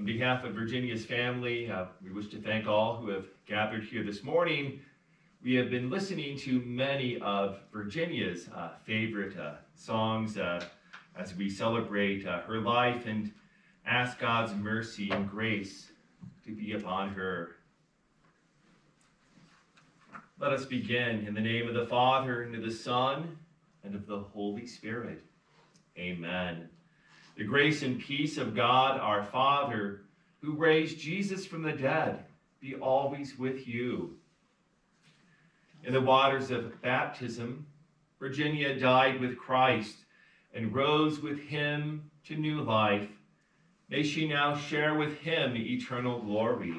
On behalf of Virginia's family, uh, we wish to thank all who have gathered here this morning. We have been listening to many of Virginia's uh, favorite uh, songs uh, as we celebrate uh, her life and ask God's mercy and grace to be upon her. Let us begin in the name of the Father, and of the Son, and of the Holy Spirit. Amen. The grace and peace of God our Father, who raised Jesus from the dead, be always with you. In the waters of baptism, Virginia died with Christ and rose with him to new life. May she now share with him eternal glory.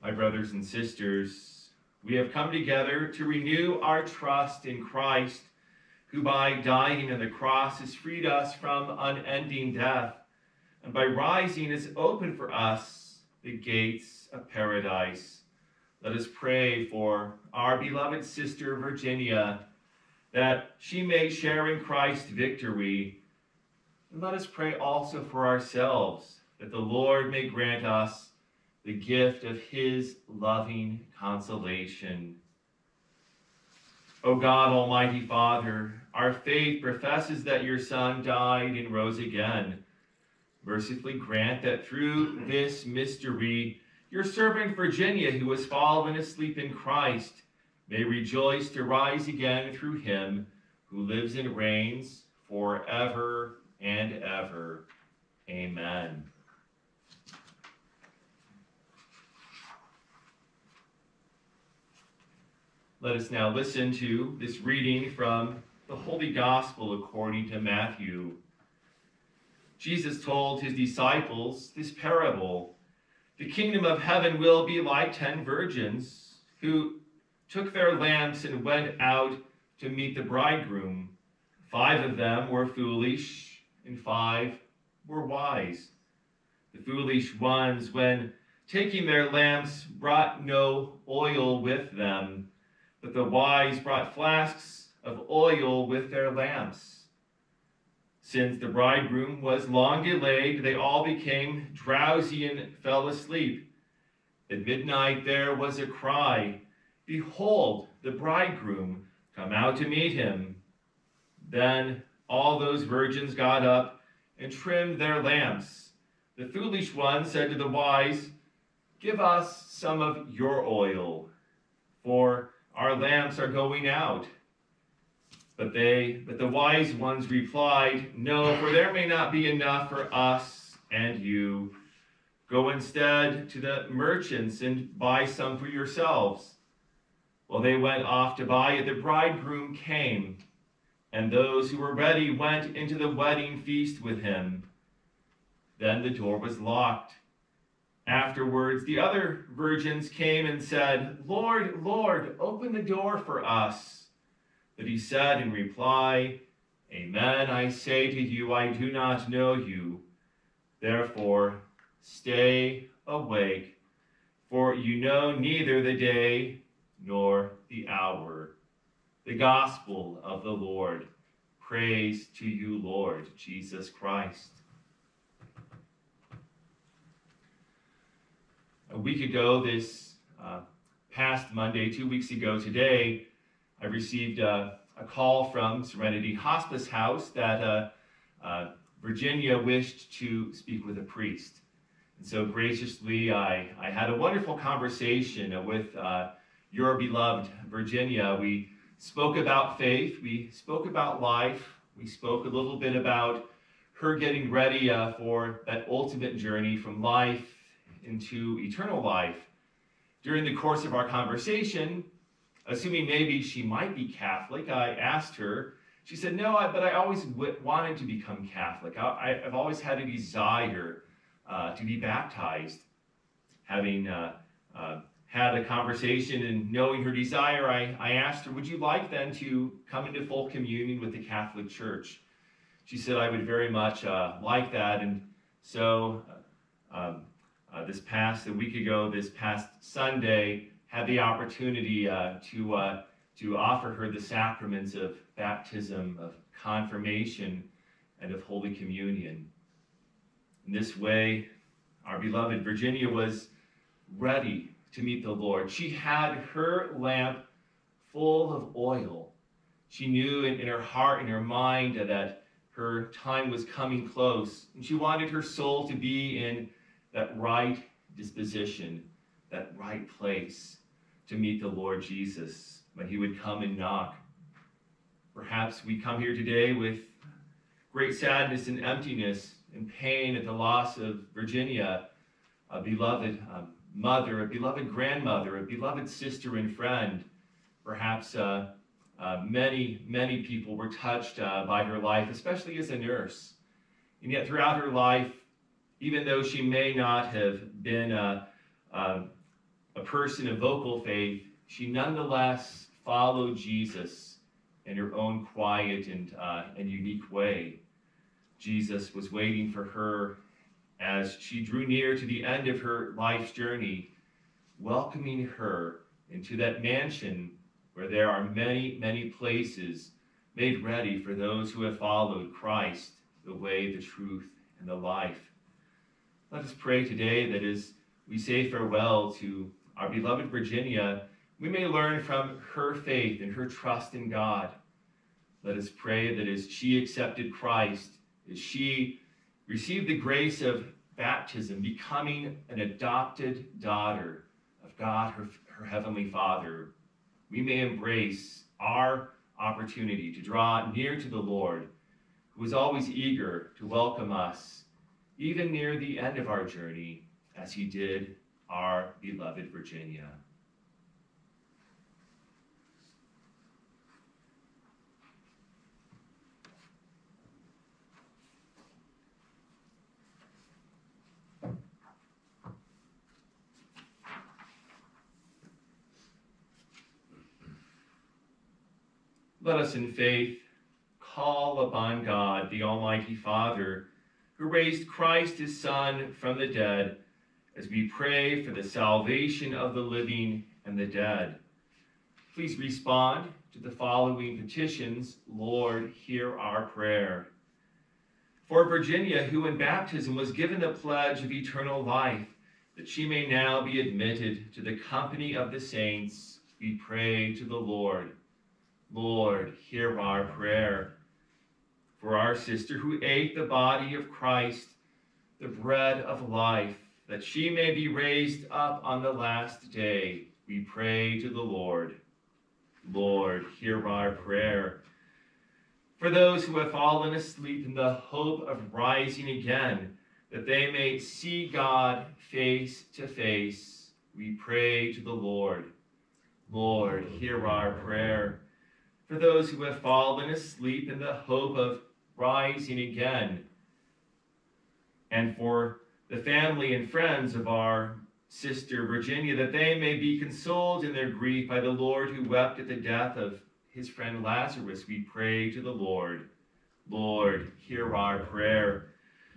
My brothers and sisters, we have come together to renew our trust in Christ who by dying on the cross has freed us from unending death, and by rising has opened for us the gates of paradise. Let us pray for our beloved sister Virginia, that she may share in Christ's victory. And let us pray also for ourselves, that the Lord may grant us the gift of his loving consolation. O God, Almighty Father, our faith professes that your Son died and rose again. Mercifully grant that through this mystery, your servant Virginia, who has fallen asleep in Christ, may rejoice to rise again through him who lives and reigns forever and ever. Amen. Let us now listen to this reading from the Holy Gospel according to Matthew. Jesus told his disciples this parable The kingdom of heaven will be like ten virgins who took their lamps and went out to meet the bridegroom. Five of them were foolish, and five were wise. The foolish ones, when taking their lamps, brought no oil with them but the wise brought flasks of oil with their lamps. Since the bridegroom was long delayed, they all became drowsy and fell asleep. At midnight there was a cry Behold, the bridegroom, come out to meet him. Then all those virgins got up and trimmed their lamps. The foolish one said to the wise, Give us some of your oil, for our lamps are going out. But they, but the wise ones replied, No, for there may not be enough for us and you. Go instead to the merchants and buy some for yourselves. Well, they went off to buy it. The bridegroom came, and those who were ready went into the wedding feast with him. Then the door was locked. Afterwards, the other virgins came and said, Lord, Lord, open the door for us. But he said in reply, Amen, I say to you, I do not know you. Therefore, stay awake, for you know neither the day nor the hour. The gospel of the Lord. Praise to you, Lord Jesus Christ. a week ago, this uh, past Monday, two weeks ago today, I received uh, a call from Serenity Hospice House that uh, uh, Virginia wished to speak with a priest. And so graciously, I, I had a wonderful conversation with uh, your beloved Virginia. We spoke about faith, we spoke about life, we spoke a little bit about her getting ready uh, for that ultimate journey from life into eternal life. During the course of our conversation, assuming maybe she might be Catholic, I asked her. She said, No, I, but I always wanted to become Catholic. I, have always had a desire uh, to be baptized. Having uh, uh, had a conversation and knowing her desire, I, I asked her, Would you like then to come into full communion with the Catholic Church? She said, I would very much uh, like that. And so uh, um, uh, this past a week ago, this past Sunday, had the opportunity uh, to uh, to offer her the sacraments of baptism, of confirmation, and of Holy Communion. In this way, our beloved Virginia was ready to meet the Lord. She had her lamp full of oil. She knew in, in her heart and her mind that her time was coming close, and she wanted her soul to be in that right disposition, that right place to meet the Lord Jesus when he would come and knock. Perhaps we come here today with great sadness and emptiness and pain at the loss of Virginia, a beloved um, mother, a beloved grandmother, a beloved sister and friend. Perhaps uh, uh, many, many people were touched uh, by her life, especially as a nurse. And yet, throughout her life, even though she may not have been a, a, a person of vocal faith, she nonetheless followed Jesus in her own quiet and, uh, and unique way. Jesus was waiting for her as she drew near to the end of her life's journey, welcoming her into that mansion where there are many, many places made ready for those who have followed Christ, the way, the truth, and the life. Let us pray today that as we say farewell to our beloved Virginia, we may learn from her faith and her trust in God. Let us pray that as she accepted Christ, as she received the grace of baptism, becoming an adopted daughter of God, her, her Heavenly Father, we may embrace our opportunity to draw near to the Lord, who is always eager to welcome us, even near the end of our journey, as he did our beloved Virginia. Let us in faith call upon God, the Almighty Father, who raised Christ his Son from the dead, as we pray for the salvation of the living and the dead. Please respond to the following petitions. Lord, hear our prayer. For Virginia, who in baptism was given the pledge of eternal life, that she may now be admitted to the company of the saints, we pray to the Lord. Lord, hear our prayer. For our sister who ate the body of Christ, the bread of life, that she may be raised up on the last day, we pray to the Lord. Lord, hear our prayer. For those who have fallen asleep in the hope of rising again, that they may see God face to face, we pray to the Lord. Lord, hear our prayer for those who have fallen asleep in the hope of rising again, and for the family and friends of our sister Virginia, that they may be consoled in their grief by the Lord who wept at the death of his friend Lazarus, we pray to the Lord. Lord, hear our prayer.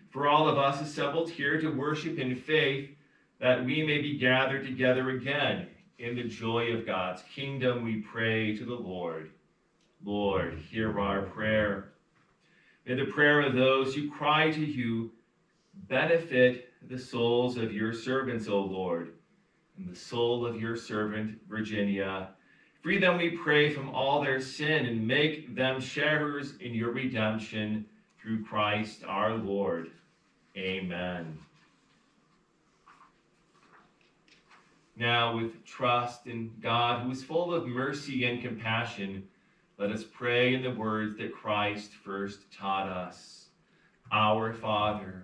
For all of us assembled here to worship in faith, that we may be gathered together again in the joy of God's kingdom, we pray to the Lord. Lord, hear our prayer. May the prayer of those who cry to you benefit the souls of your servants, O Lord, and the soul of your servant, Virginia. Free them, we pray, from all their sin and make them sharers in your redemption through Christ our Lord. Amen. Now, with trust in God, who is full of mercy and compassion, let us pray in the words that Christ first taught us. Our Father,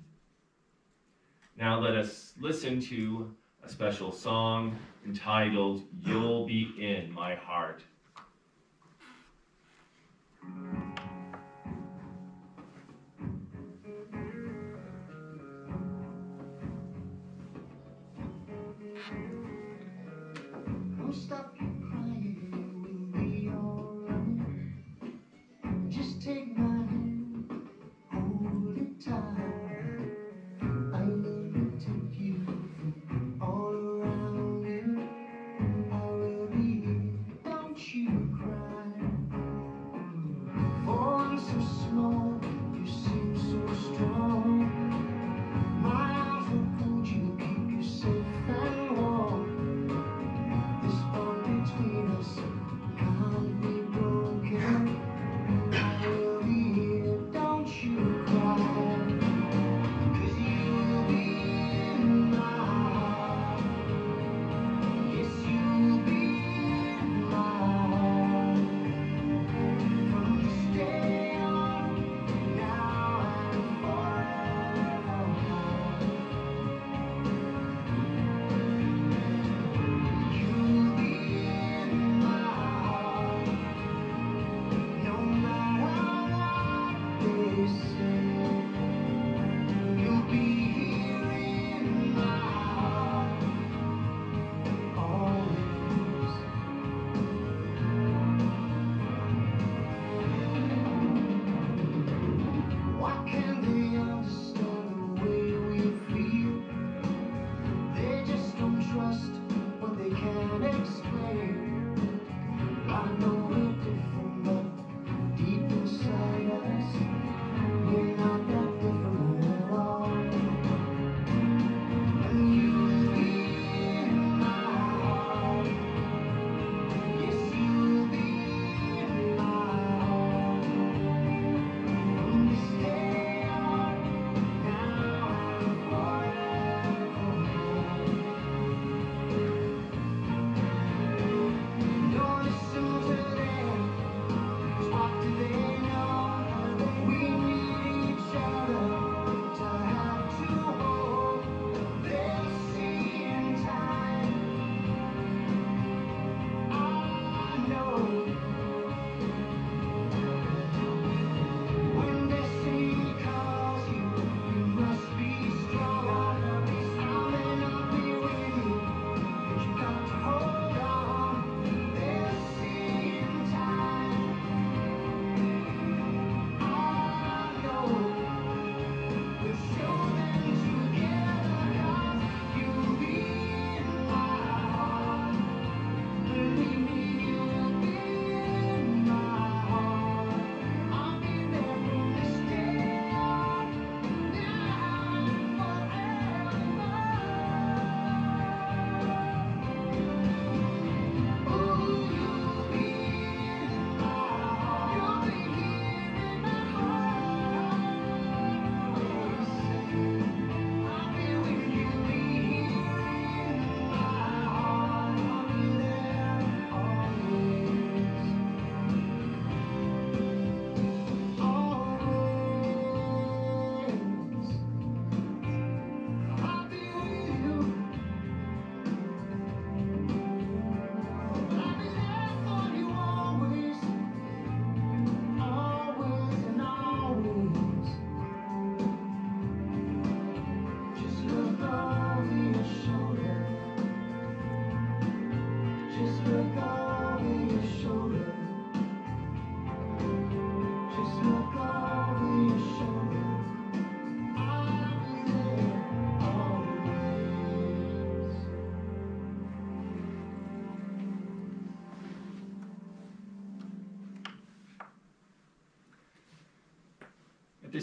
Now let us listen to a special song entitled, You'll Be in My Heart.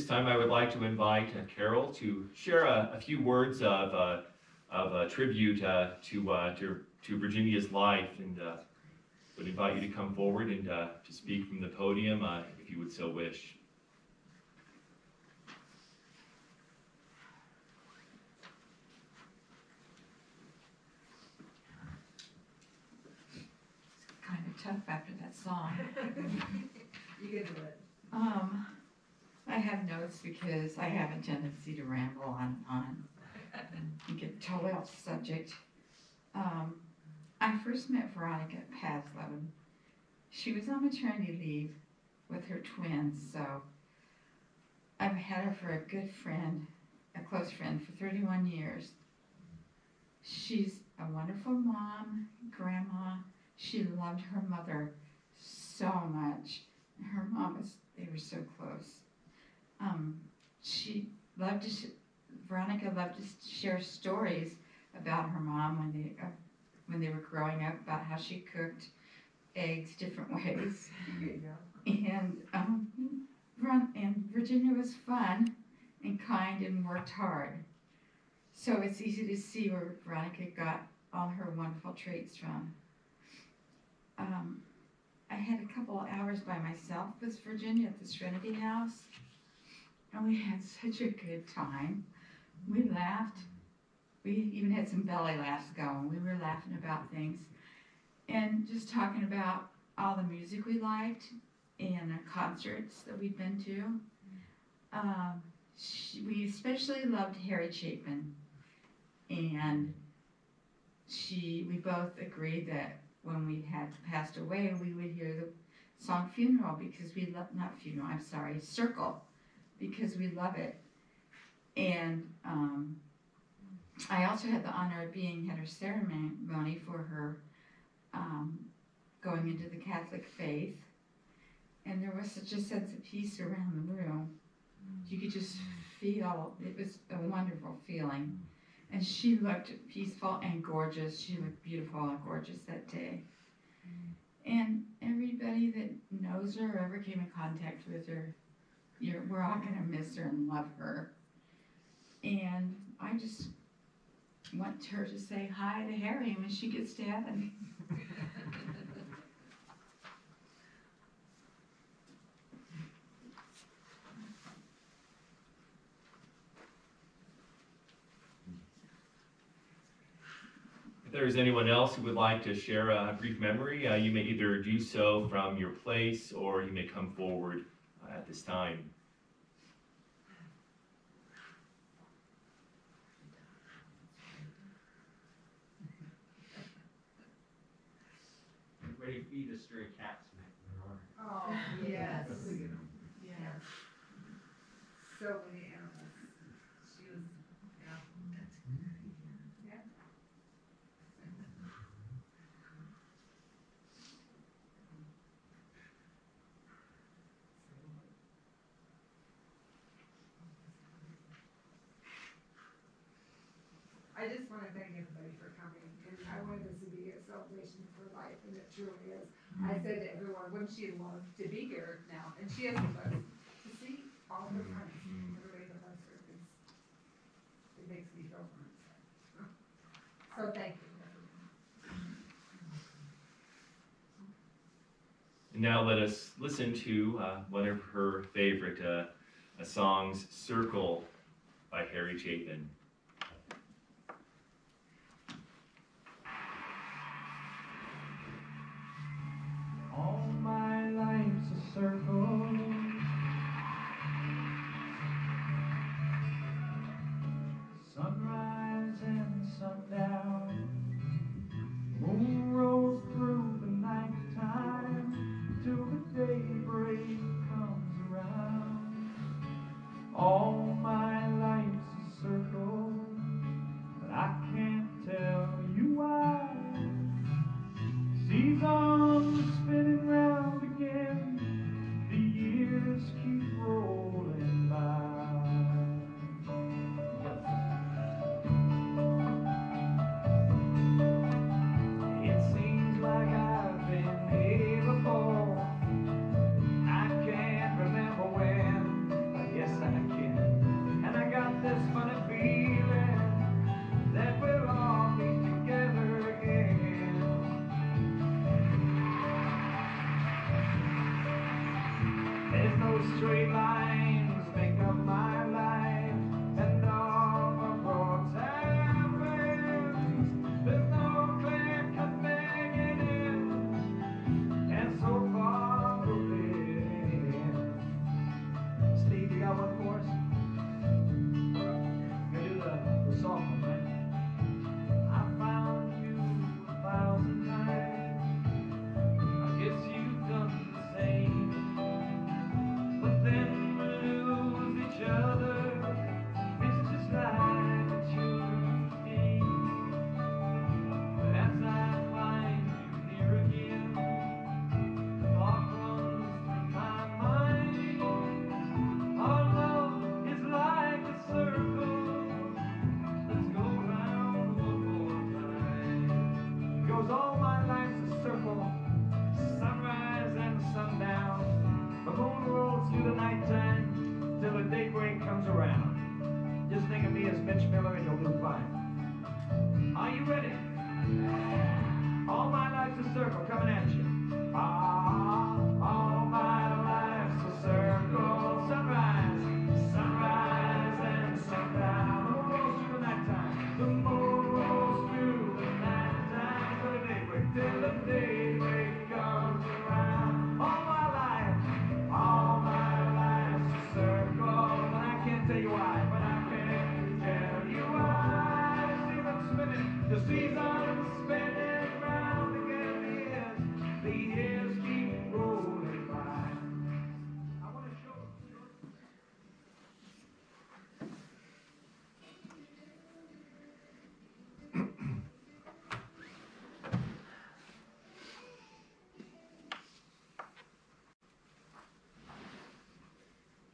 time, I would like to invite uh, Carol to share a, a few words of, uh, of uh, tribute uh, to, uh, to, to, Virginia's life and would invite you to come forward and to speak from the podium if you would so wish. Kind of tough after that song. you can do it. Um, I have notes because I have a tendency to ramble on and on and get totally off subject. Um, I first met Veronica at Paslevin. She was on maternity leave with her twins, so I've had her for a good friend, a close friend, for 31 years. She's a wonderful mom, grandma. She loved her mother so much. Her mom was, they were so close. Um, she loved to, sh- Veronica loved to share stories about her mom when they, uh, when they were growing up, about how she cooked eggs different ways. And, um, Ron- and Virginia was fun and kind and worked hard. So it's easy to see where Veronica got all her wonderful traits from. Um, I had a couple hours by myself with Virginia at the Trinity House and we had such a good time. We laughed. We even had some belly laughs going. We were laughing about things and just talking about all the music we liked and concerts that we'd been to. Um, she, we especially loved Harry Chapin, and she we both agreed that when we had passed away, we would hear the song "Funeral" because we loved not funeral. I'm sorry, "Circle," because we love it. And um, I also had the honor of being at her ceremony for her um, going into the Catholic faith. And there was such a sense of peace around the room. You could just feel, it was a wonderful feeling. And she looked peaceful and gorgeous. She looked beautiful and gorgeous that day. And everybody that knows her or ever came in contact with her, you're, we're all going to miss her and love her. And I just want her to say hi to Harry when she gets to heaven. If there is anyone else who would like to share a brief memory, uh, you may either do so from your place or you may come forward at this time. Ready to feed a stray cat smack in the arm. Oh, yes. Yeah. Yes. So many animals. She was, yeah. Yeah. I just want to thank everybody for coming, and I wanted this to be a celebration for life, and it truly is. I said to everyone, wouldn't she love to be here now? And she is with us, to see all her friends, everybody that loves her, it's, it makes me feel good. So thank you. And now let us listen to uh, one of her favorite uh, uh, songs, Circle by Harry Chapin. Circle.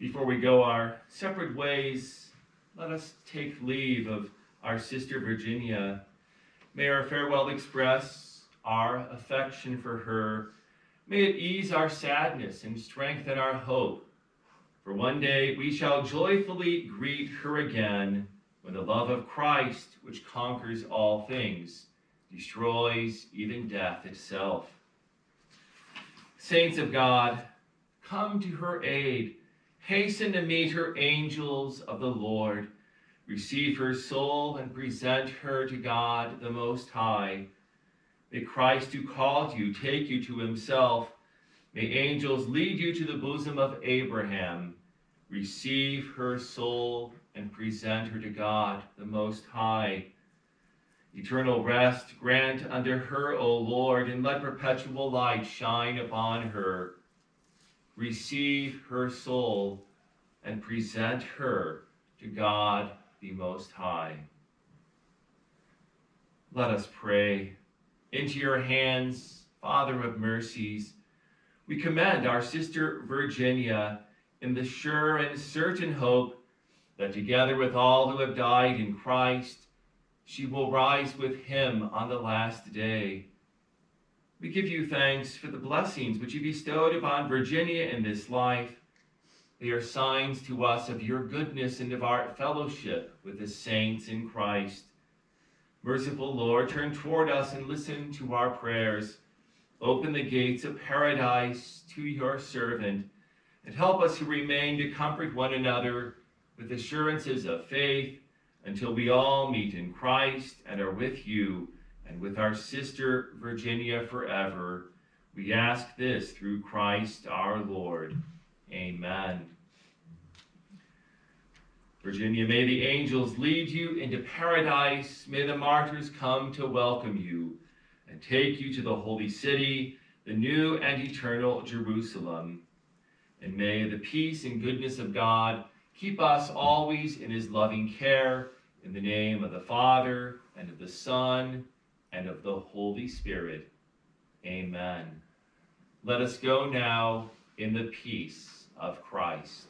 Before we go our separate ways, let us take leave of our sister Virginia. May our farewell express our affection for her. May it ease our sadness and strengthen our hope. For one day we shall joyfully greet her again when the love of Christ, which conquers all things, destroys even death itself. Saints of God, come to her aid. Hasten to meet her angels of the Lord. Receive her soul and present her to God the Most High. May Christ, who called you, take you to himself. May angels lead you to the bosom of Abraham. Receive her soul and present her to God the Most High. Eternal rest grant unto her, O Lord, and let perpetual light shine upon her receive her soul and present her to God the Most High. Let us pray. Into your hands, Father of mercies, we commend our sister Virginia in the sure and certain hope that together with all who have died in Christ, she will rise with him on the last day. We give you thanks for the blessings which you bestowed upon Virginia in this life. They are signs to us of your goodness and of our fellowship with the saints in Christ. Merciful Lord, turn toward us and listen to our prayers. Open the gates of paradise to your servant, and help us who remain to comfort one another with assurances of faith until we all meet in Christ and are with you and with our sister Virginia forever. We ask this through Christ our Lord. Amen. Virginia, may the angels lead you into paradise. May the martyrs come to welcome you and take you to the holy city, the new and eternal Jerusalem. And may the peace and goodness of God keep us always in his loving care. In the name of the Father, and of the Son, and of the Holy Spirit. Amen. Let us go now in the peace of Christ.